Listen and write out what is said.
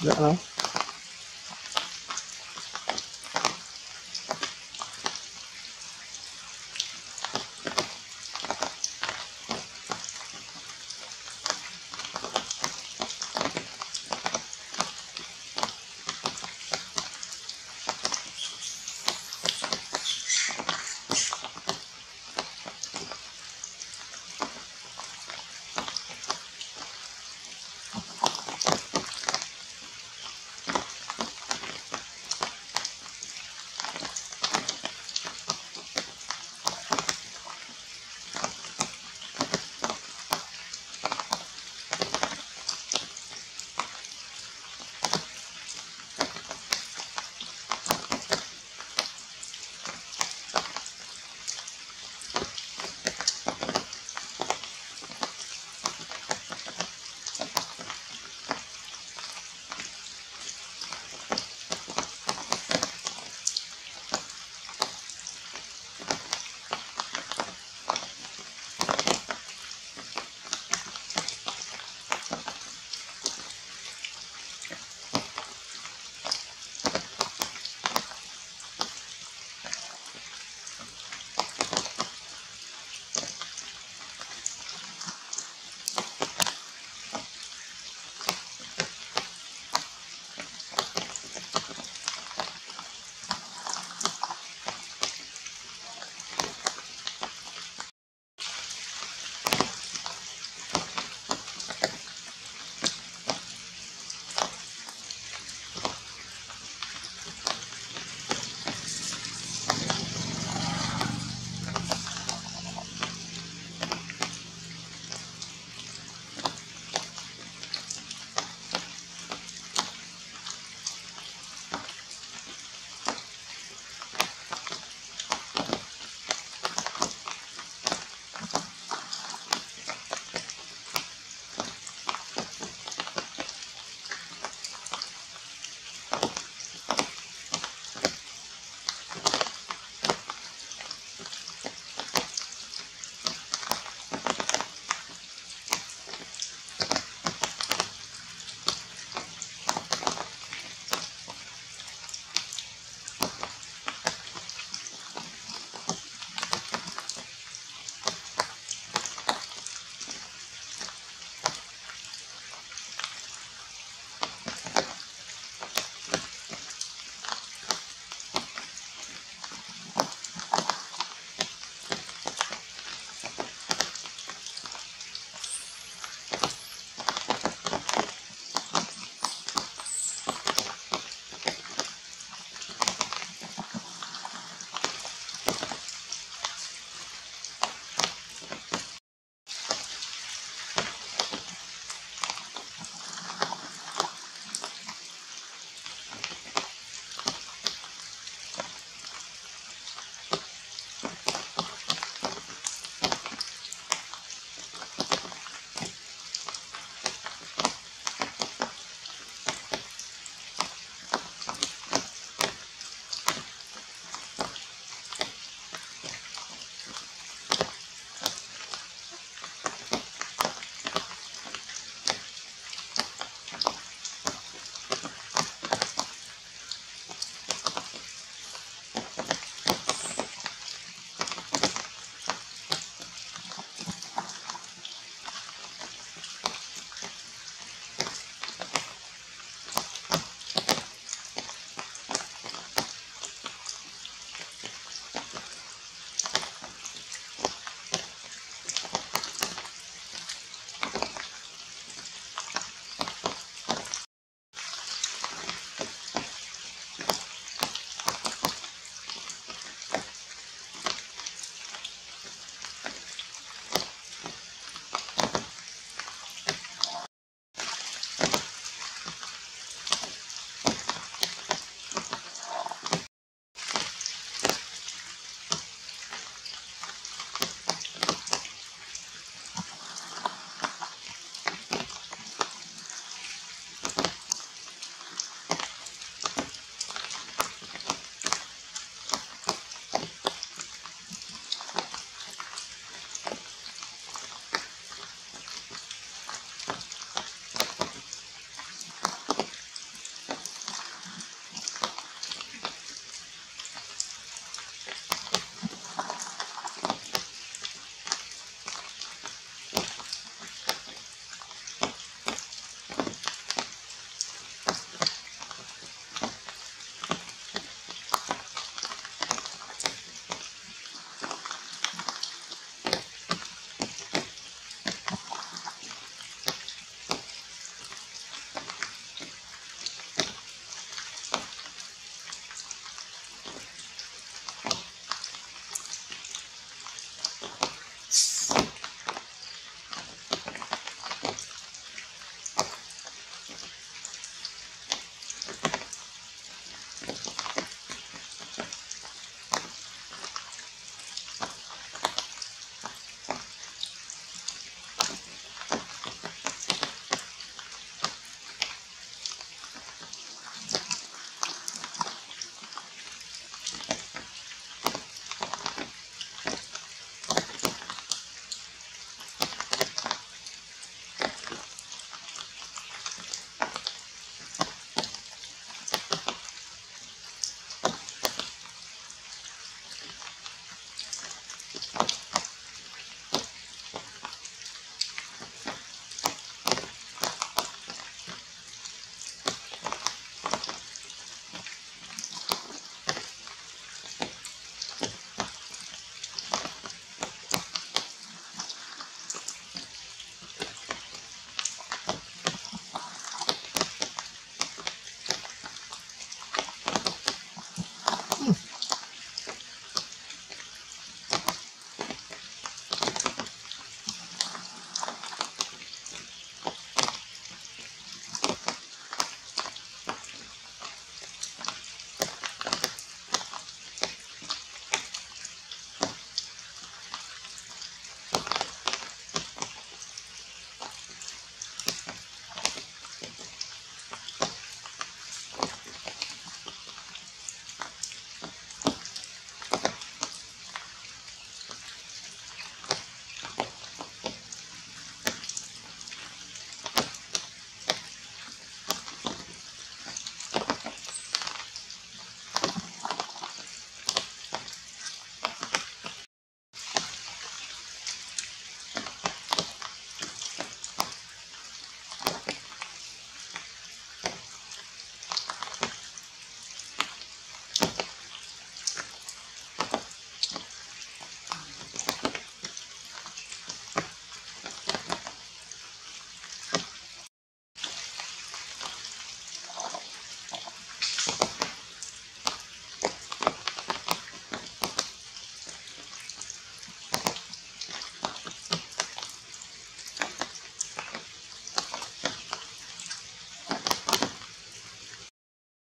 Não.